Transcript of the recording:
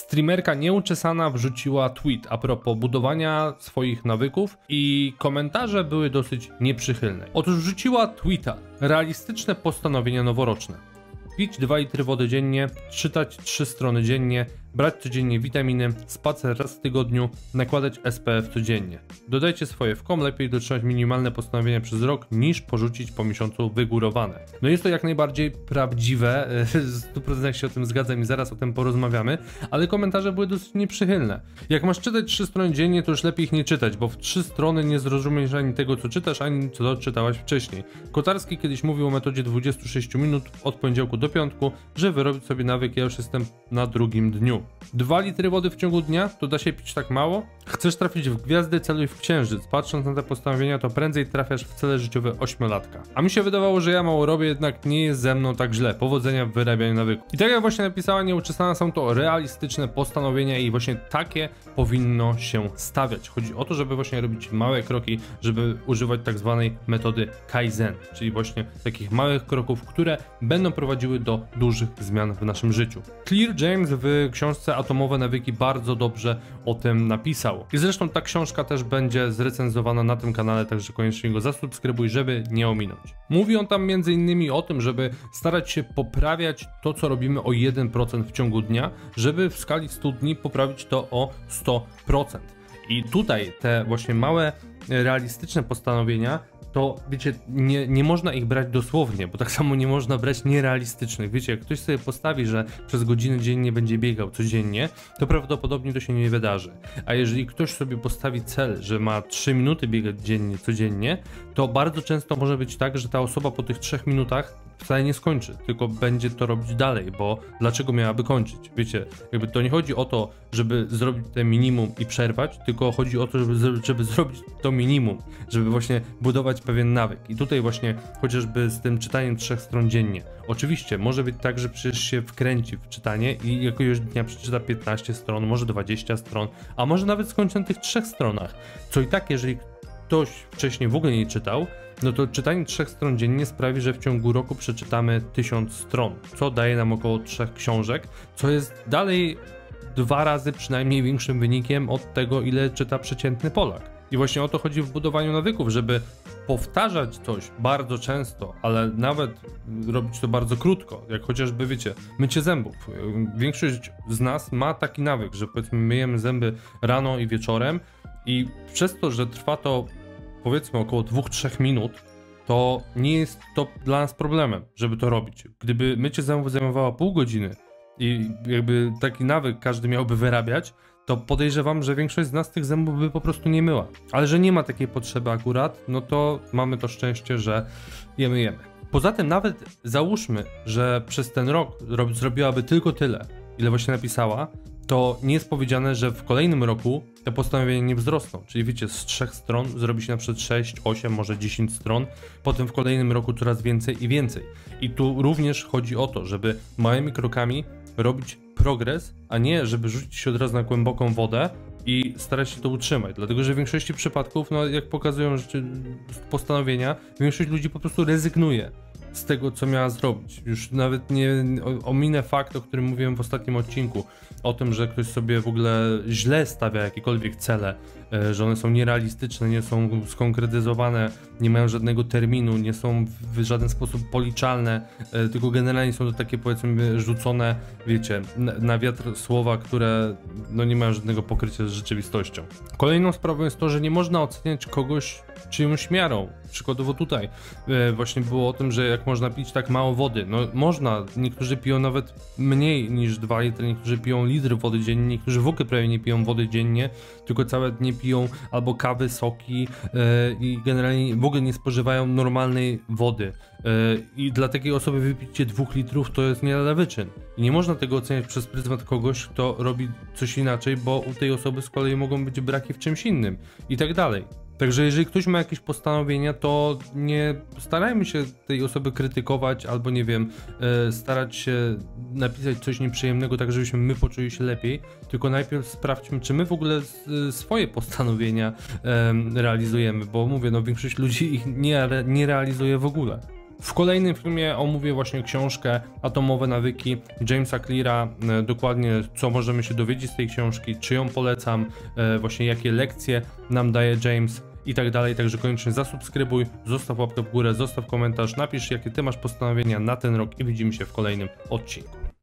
Streamerka nieuczesana wrzuciła tweet a propos budowania swoich nawyków i komentarze były dosyć nieprzychylne. Otóż wrzuciła tweeta realistyczne postanowienia noworoczne. Pić 2 litry wody dziennie, czytać 3 strony dziennie, brać codziennie witaminy, spacer raz w tygodniu, nakładać SPF codziennie. Dodajcie swoje w kom, lepiej dotrzymać minimalne postanowienia przez rok niż porzucić po miesiącu wygórowane. No jest to jak najbardziej prawdziwe, w 100% się o tym zgadzam i zaraz o tym porozmawiamy, ale komentarze były dosyć nieprzychylne. Jak masz czytać 3 strony dziennie, to już lepiej ich nie czytać, bo w 3 strony nie zrozumiesz ani tego co czytasz, ani co czytałaś wcześniej. Kotarski kiedyś mówił o metodzie 26 minut od poniedziałku do piątku, że wyrobić sobie nawyk, ja już jestem na drugim dniu. 2 litry wody w ciągu dnia? To da się pić tak mało? Chcesz trafić w gwiazdy, celuj w księżyc. Patrząc na te postanowienia, to prędzej trafiasz w cele życiowe ośmiolatka. A mi się wydawało, że ja mało robię, jednak nie jest ze mną tak źle. Powodzenia w wyrabianiu nawyków. I tak jak właśnie napisała nieuczesana, są to realistyczne postanowienia i właśnie takie powinno się stawiać. Chodzi o to, żeby właśnie robić małe kroki, żeby używać tak zwanej metody Kaizen, czyli właśnie takich małych kroków, które będą prowadziły do dużych zmian w naszym życiu. Clear James w książce Atomowe Nawyki bardzo dobrze o tym napisał. I zresztą ta książka też będzie zrecenzowana na tym kanale, także koniecznie go zasubskrybuj, żeby nie ominąć. Mówi on tam innymi o tym, żeby starać się poprawiać to, co robimy o 1% w ciągu dnia, żeby w skali 100 dni poprawić to o 100%. I tutaj te właśnie małe, realistyczne postanowienia to wiecie, nie, nie można ich brać dosłownie, bo tak samo nie można brać nierealistycznych. Wiecie, jak ktoś sobie postawi, że przez godzinę dziennie będzie biegał codziennie, to prawdopodobnie to się nie wydarzy. A jeżeli ktoś sobie postawi cel, że ma 3 minuty biegać dziennie, codziennie, to bardzo często może być tak, że ta osoba po tych 3 minutach wcale nie skończy, tylko będzie to robić dalej, bo dlaczego miałaby kończyć? Wiecie, jakby to nie chodzi o to, żeby zrobić te minimum i przerwać, tylko chodzi o to, żeby, żeby zrobić to minimum, żeby właśnie budować pewien nawyk. I tutaj właśnie chociażby z tym czytaniem trzech stron dziennie. Oczywiście może być tak, że przecież się wkręci w czytanie i jakiegoś dnia przeczyta 15 stron, może 20 stron, a może nawet skończy na tych trzech stronach. Co i tak, jeżeli ktoś wcześniej w ogóle nie czytał, no to czytanie trzech stron dziennie sprawi, że w ciągu roku przeczytamy tysiąc stron, co daje nam około trzech książek, co jest dalej dwa razy przynajmniej większym wynikiem od tego, ile czyta przeciętny Polak. I właśnie o to chodzi w budowaniu nawyków, żeby powtarzać coś bardzo często, ale nawet robić to bardzo krótko, jak chociażby wiecie, mycie zębów. Większość z nas ma taki nawyk, że powiedzmy myjemy zęby rano i wieczorem i przez to, że trwa to powiedzmy około 2-3 minut, to nie jest to dla nas problemem, żeby to robić. Gdyby mycie zębów zajmowało pół godziny i jakby taki nawyk każdy miałby wyrabiać, to podejrzewam, że większość z nas tych zębów by po prostu nie myła. Ale że nie ma takiej potrzeby akurat, no to mamy to szczęście, że je myjemy. Poza tym nawet załóżmy, że przez ten rok zrobiłaby tylko tyle, ile właśnie napisała, to nie jest powiedziane, że w kolejnym roku te postanowienia nie wzrosną. Czyli wiecie, z trzech stron zrobi się na przykład 6, 8, może 10 stron, potem w kolejnym roku coraz więcej i więcej. I tu również chodzi o to, żeby małymi krokami robić progres, a nie żeby rzucić się od razu na głęboką wodę i starać się to utrzymać. Dlatego, że w większości przypadków, no jak pokazują postanowienia, większość ludzi po prostu rezygnuje z tego, co miała zrobić. Już nawet nie ominę fakt, o którym mówiłem w ostatnim odcinku, o tym, że ktoś sobie w ogóle źle stawia jakiekolwiek cele, e, że one są nierealistyczne, nie są skonkretyzowane, nie mają żadnego terminu, nie są w żaden sposób policzalne, e, tylko generalnie są to takie powiedzmy rzucone, wiecie, na wiatr słowa, które no nie mają żadnego pokrycia z rzeczywistością. Kolejną sprawą jest to, że nie można oceniać kogoś czyjąś miarą. Przykładowo tutaj e, właśnie było o tym, że jak można pić tak mało wody. No można, niektórzy piją nawet mniej niż 2 litry, niektórzy piją litr wody dziennie, niektórzy w ogóle prawie nie piją wody dziennie, tylko całe dnie piją albo kawy, soki e, i generalnie w ogóle nie spożywają normalnej wody. E, I dla takiej osoby wypicie 2 litrów to jest nie lada wyczyn. I nie można tego oceniać przez pryzmat kogoś, kto robi coś inaczej, bo u tej osoby z kolei mogą być braki w czymś innym i tak dalej. Także jeżeli ktoś ma jakieś postanowienia, to nie starajmy się tej osoby krytykować albo nie wiem, e, starać się napisać coś nieprzyjemnego, tak żebyśmy my poczuli się lepiej, tylko najpierw sprawdźmy, czy my w ogóle swoje postanowienia realizujemy, bo mówię, no większość ludzi ich nie, nie realizuje w ogóle. W kolejnym filmie omówię właśnie książkę Atomowe nawyki Jamesa Cleara, e, dokładnie co możemy się dowiedzieć z tej książki, czy ją polecam, e, właśnie jakie lekcje nam daje James i tak dalej, także koniecznie zasubskrybuj, zostaw łapkę w górę, zostaw komentarz, napisz jakie ty masz postanowienia na ten rok i widzimy się w kolejnym odcinku.